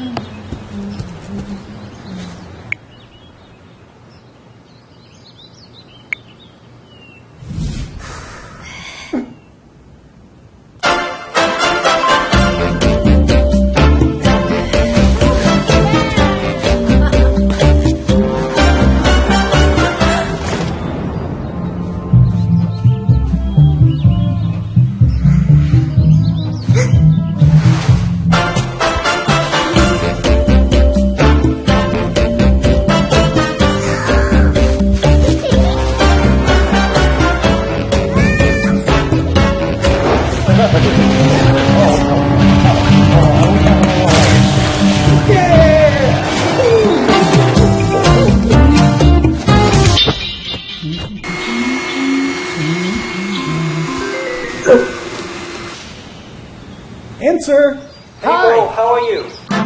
Mm. Answer. Hey, Bo, how are you?